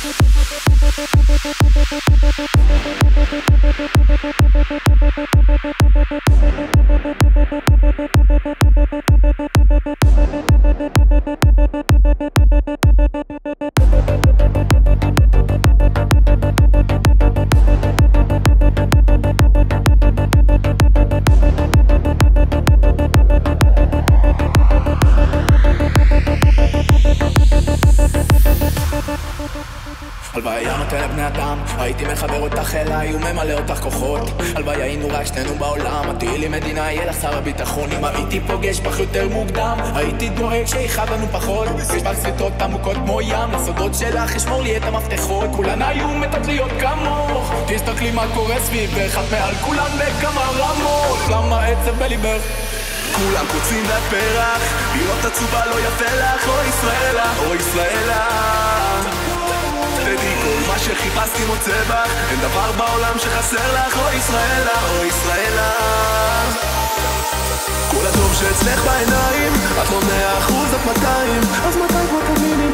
Thank you. נותן לבני אדם. הייתי מחבר אותך אליי וממלא אותך כוחות. הלוואי היינו רק שנינו בעולם. את תהיי לי מדינה, יהיה לך שר הביטחון. אם הייתי פוגש בך יותר מוקדם הייתי דואג שיכאב לנו פחות. יש בך סריטות עמוקות כמו ים לסודות שלך אשמור לי את המפתחות. כולן היו מתות להיות כמוך. תסתכלי מה קורה סביבך את מעל כולן בכמה רמות. למה עצב בליבך? כולם קוצים לפרח, להיות עצובה לא יפה לך, או ישראלה, או ישראלה שחיפשתי מוצא בך, אין דבר בעולם שחסר לך, או ישראלה, או ישראלה. כל הטוב שאצלך בעיניים, את לא מאה אחוז, את מאתיים, אז מתי כבר תביני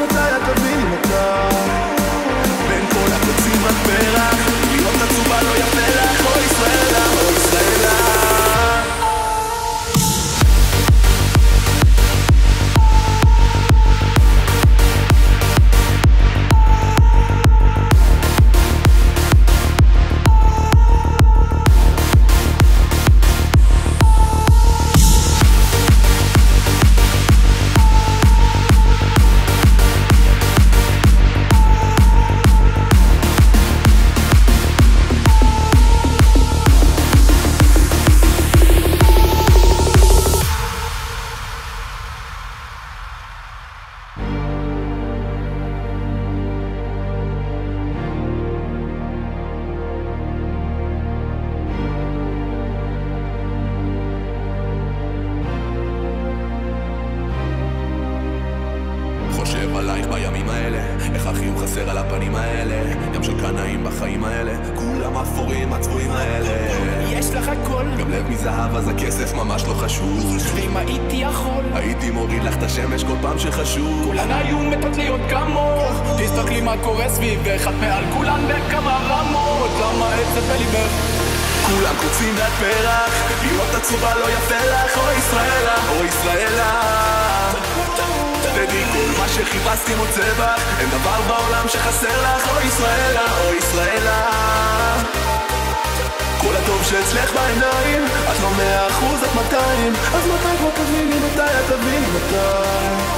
איך החיוך חסר על הפנים האלה, ים של קנאים בחיים האלה, כולם אפורים הצבועים האלה. יש לך הכל גם לב מזהב אז הכסף ממש לא חשוב. ואם הייתי יכול הייתי מוריד לך את השמש כל פעם שחשוב. כולן היו מתות להיות כמוך תסתכלי מה קורה סביבך את מעל כולן בכמה רמות למה עצב בליבך? כולם קוצים ליד פרח, להיות עצובה לא יפה לך, או ישראלה, או ישראלה. תדעי כל מה שחיפשתי מוצא בך, אין דבר בעולם שחסר לך, או ישראלה, או ישראלה. כל הטוב שאצלך בעיניים, את לא מאה אחוז, את מאתיים, אז מתי כבר תביני מתי את תביני מתי?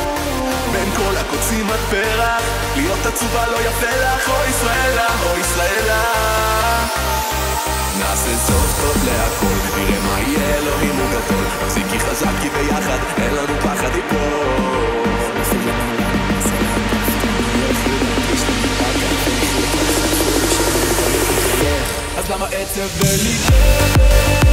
בין כל הקוצים את פרח, להיות עצובה לא יפה לך, או ישראלה, או ישראלה. נעשה סוף טוב להכל, נראה מה יהיה, אלוהים הוא גדול. מחזיקי חזק כי ביחד, אין לנו פחד ליפול. אז למה עצב בליבך?